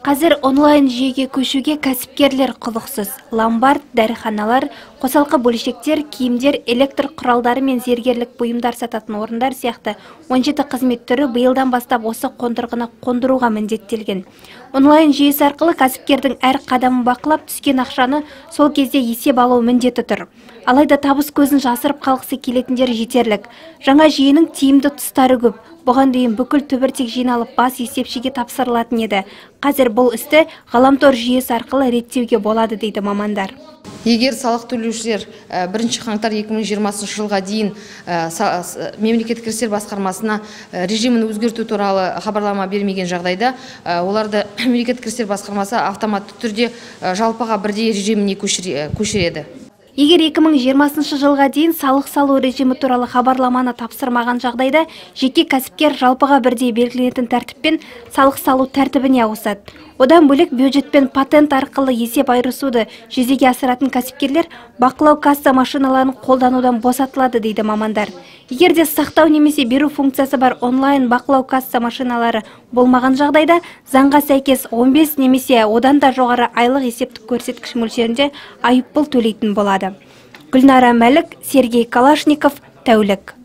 Қазір онлайн жүйеге көшуге кәсіпкерлер құлықсыз. Ломбард, дәріханалар, қосалқы бөлшектер, киімдер, электр құралдары мен зергерлік бұйымдар сататын орындар сияқты 17 қызмет түрі биылдан бастап осы қондырғыны қондыруға міндеттелген. Онлайн жүйесі арқылы кәсіпкердің әр қадамын бақылап түскен ақшаны сол кезде есеп алу міндеті тұр. Алайда табыс көзін жасырып қалғысы келетіндер жетерлік. Жаңа жүйенің тиімді тұстары көп бұған дейін бүкіл түбіртек жиналып бас есепшіге тапсырылатын еді. Қазір бұл істі ғаламтор жүйесі арқылы реттеуге болады дейді мамандар. Егер салық төлеушілер бірінші қаңтар 2020 жылға дейін мемлекеттік кірістер басқармасына режимін өзгерту туралы хабарлама бермеген жағдайда оларды мемлекеттік кірістер басқармасы автоматты түрде жалпыға бірдей режиміне көшіреді. Егер 2020 жылға дейін салық салу режимі туралы хабарламаны тапсырмаған жағдайда жеке кәсіпкер жалпыға бірдей белгіленетін тәртіппен салық салу тәртібіне ауысады. Одан бөлек бюджет пен патент арқылы есеп айырысуды жүзеге асыратын кәсіпкерлер бақылау касса машиналарын қолданудан босатылады дейді мамандар. Егер де сақтау немесе беру функциясы бар онлайн бақылау касса машиналары болмаған жағдайда заңға сәйкес 15 немесе одан да жоғары айлық есептік көрсеткіш мөлшерінде айыппұл төлейтін болады. Гүлнара мәлік сергей калашников тәулік.